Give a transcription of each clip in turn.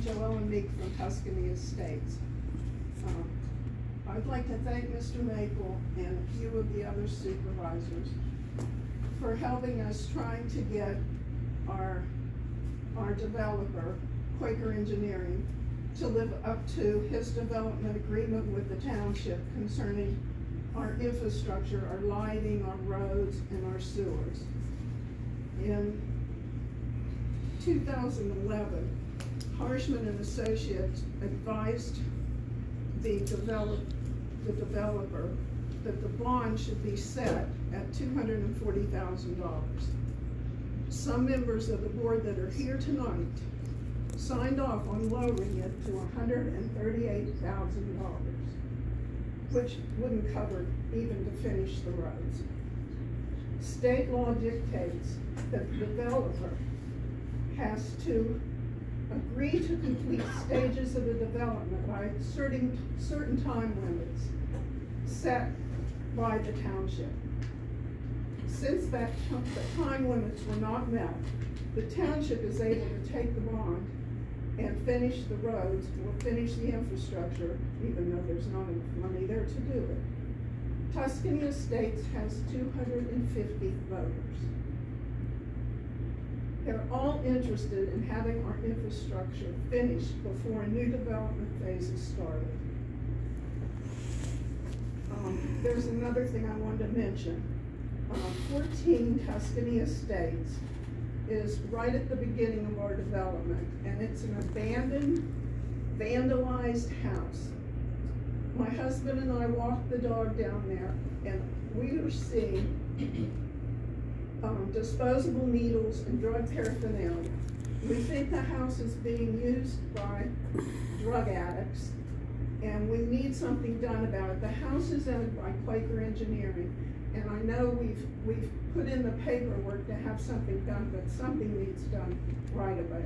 Joellen Meek from Tuscany Estates. Um, I'd like to thank Mr. Maple and a few of the other supervisors for helping us trying to get our, our developer, Quaker Engineering, to live up to his development agreement with the township concerning our infrastructure, our lighting, our roads, and our sewers. In two thousand eleven, Harshman and Associates advised the develop, the developer that the bond should be set at two hundred and forty thousand dollars. Some members of the board that are here tonight signed off on lowering it to hundred and thirty-eight thousand dollars, which wouldn't cover even to finish the roads. State law dictates that the developer has to agree to complete stages of the development by certain, certain time limits set by the township. Since that, the time limits were not met, the township is able to take the bond and finish the roads, or finish the infrastructure, even though there's not enough money there to do it. Tuscany Estates has two hundred and fifty voters. They're all interested in having our infrastructure finished before a new development phase is started. Um, there's another thing I wanted to mention. Uh, fourteen Tuscany Estates is right at the beginning of our development, and it's an abandoned, vandalized house. My husband and I walked the dog down there, and we were seeing um, disposable needles and drug paraphernalia. We think the house is being used by drug addicts, and we need something done about it. The house is owned by Quaker Engineering, and I know we've, we've put in the paperwork to have something done, but something needs done right away.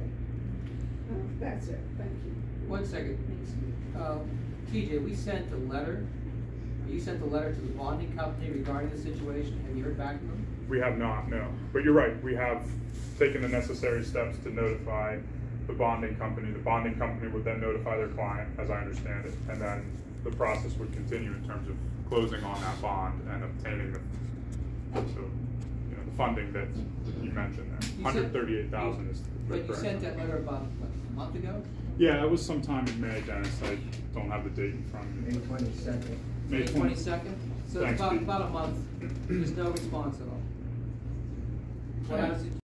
Uh, that's it, thank you. One second. Uh, TJ, we sent a letter, you sent a letter to the bonding company regarding the situation. Have you heard back from them? We have not, no. But you're right, we have taken the necessary steps to notify the bonding company. The bonding company would then notify their client, as I understand it, and then the process would continue in terms of closing on that bond and obtaining the, the, you know, the funding that you mentioned there. You Hundred thirty-eight thousand is the But you correct sent that letter about, what, a month ago? Yeah, it was sometime in May, Dennis. I don't have the date in front of me. May twenty-second. May May 20 twenty-second? So it's Thanks, about, Pete. about a month. There's no response at all. What happens,